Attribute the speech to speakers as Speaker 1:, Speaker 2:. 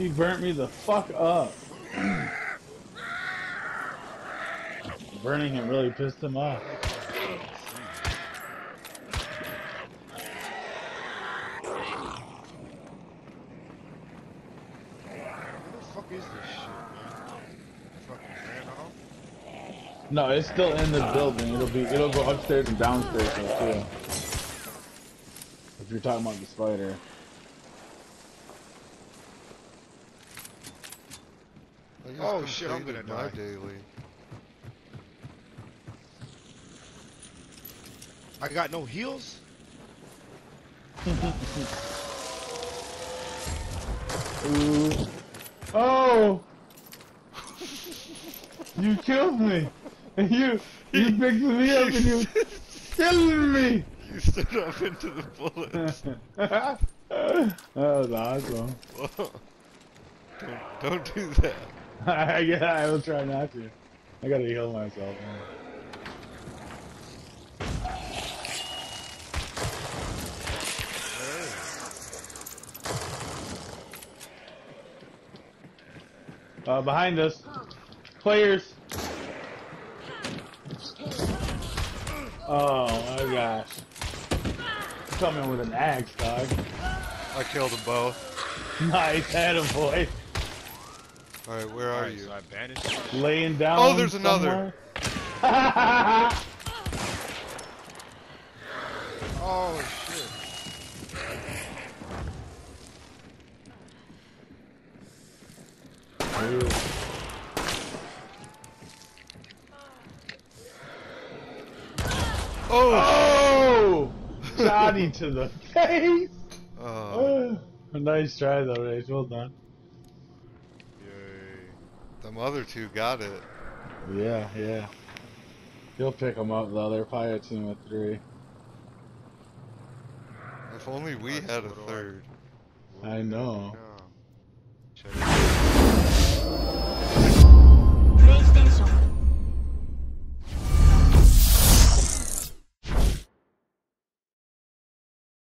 Speaker 1: He burnt me the fuck up. Burning him really pissed him off. No, it's still in the building. It'll be it'll go upstairs and downstairs too. If you're talking about the spider.
Speaker 2: I just
Speaker 3: Oh, shit, I'm gonna
Speaker 2: my
Speaker 3: die.
Speaker 2: daily.
Speaker 3: I got no heals?
Speaker 1: Ooh. Oh! you killed me! And you you picked me up and you killing me!
Speaker 2: You stood up into the bullets.
Speaker 1: that was awesome.
Speaker 2: don't, don't do that.
Speaker 1: I, yeah, I will try not to. I gotta heal myself. Man. Uh, behind us. Players. Oh my gosh. Coming with an axe, dog.
Speaker 2: I killed them both.
Speaker 1: Nice, attaboy.
Speaker 2: Alright, where are
Speaker 3: Alright,
Speaker 2: you?
Speaker 3: so I banished.
Speaker 1: Laying down.
Speaker 2: Oh, there's another.
Speaker 3: Oh shit.
Speaker 2: Oh!
Speaker 1: Oh! Johnny to the face!
Speaker 2: oh.
Speaker 1: Oh, nice try though, Rage. Well done.
Speaker 3: Yay.
Speaker 2: Them other two got it.
Speaker 1: Yeah, yeah. He'll pick them up though. They're probably a team of three.
Speaker 2: If only we had a third.
Speaker 1: I know.
Speaker 3: Yeah. Check it